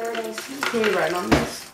There. Can you write on this?